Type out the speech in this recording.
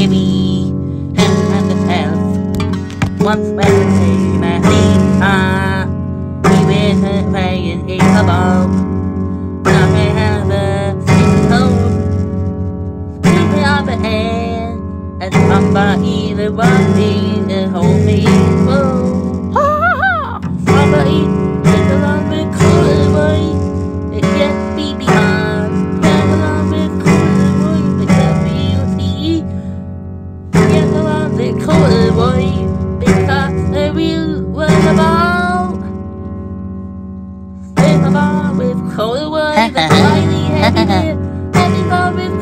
baby and the health. Once when the same as they are, he playing in the ball. Nothing ever seems home. Keep up ahead, and somebody the one thing to hold me close. little boy because the real was about a about with cold water. the tiny happy happy with